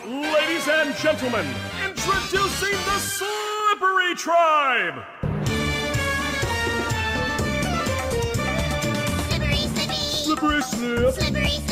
Ladies and gentlemen, introducing the Slippery Tribe! Slippery, slippy. Slippery slip, slippery slip.